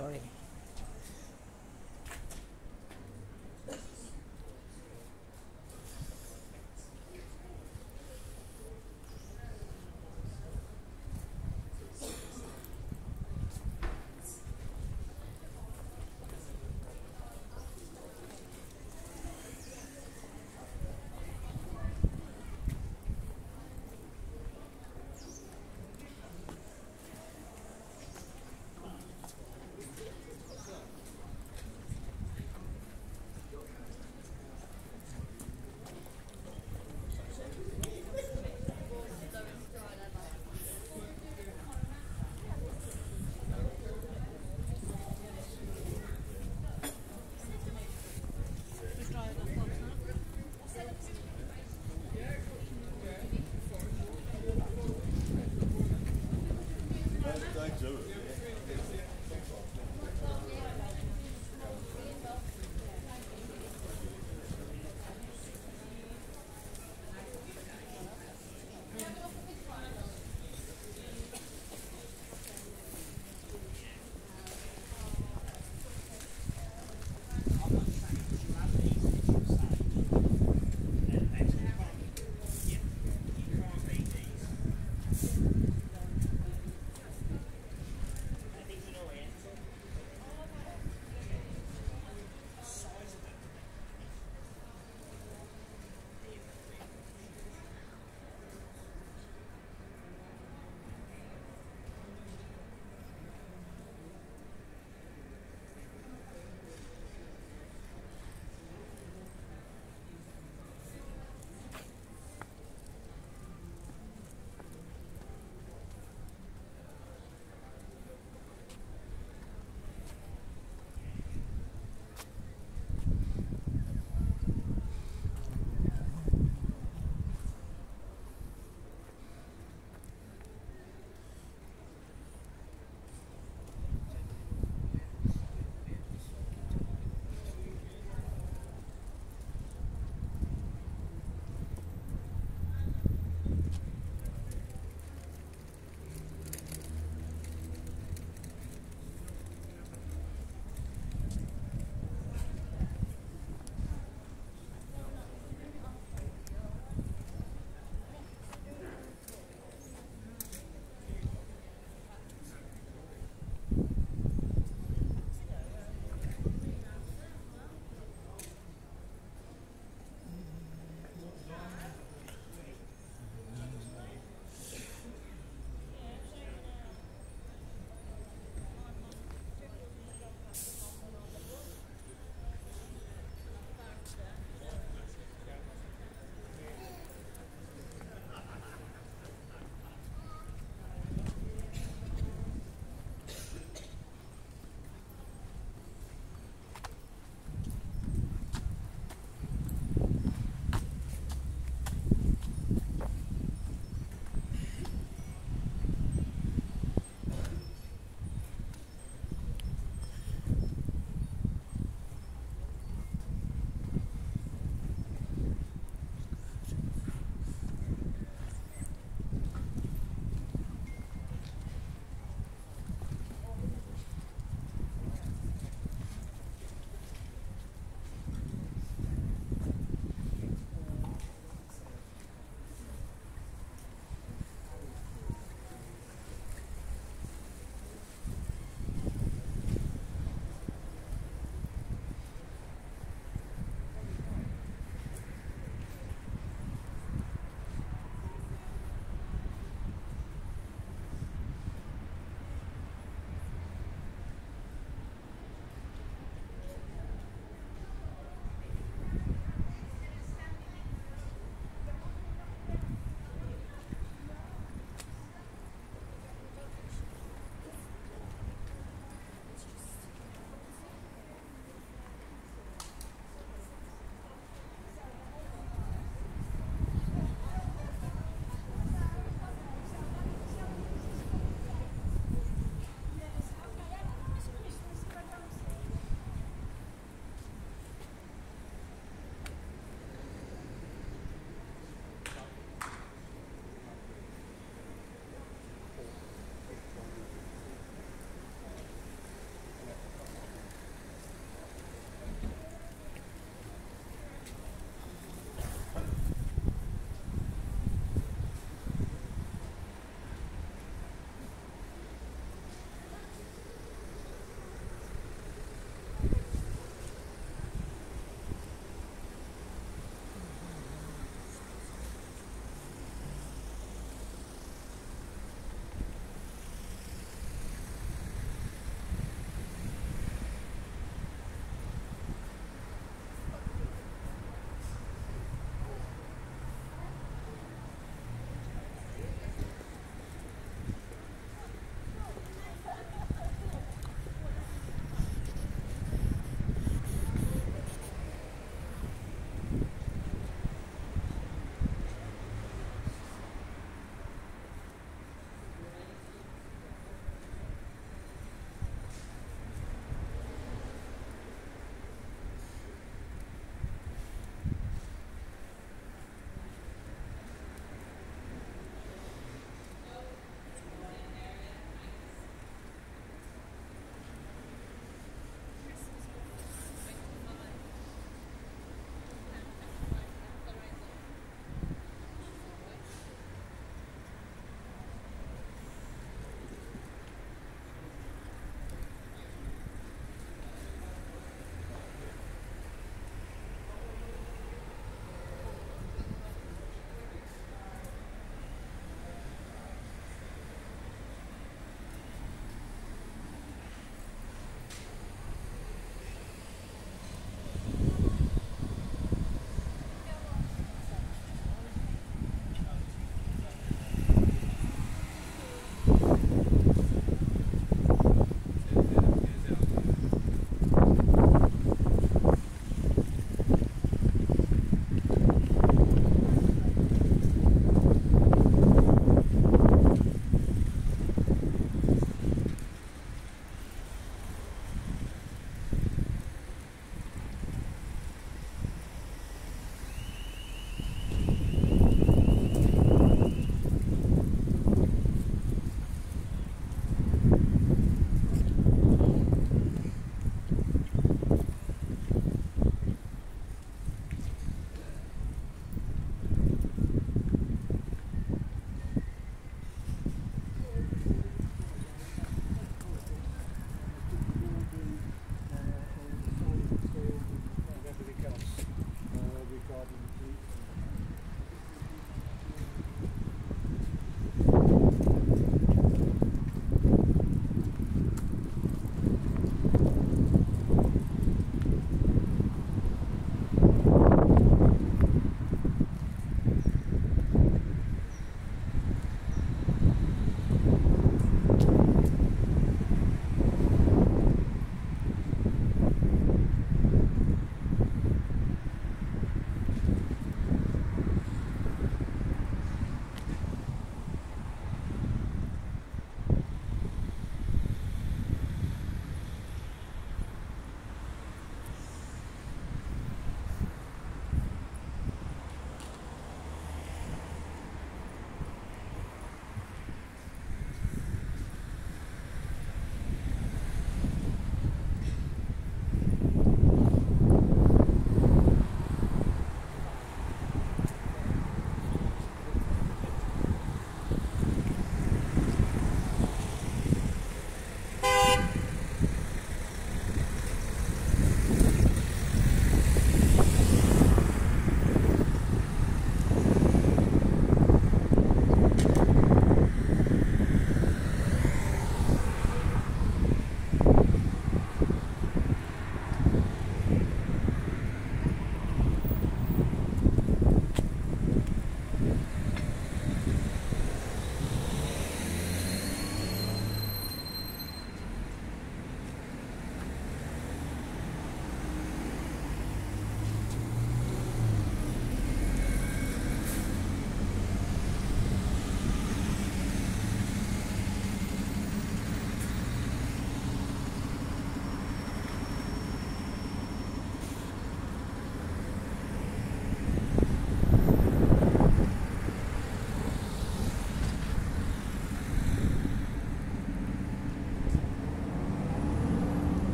story do.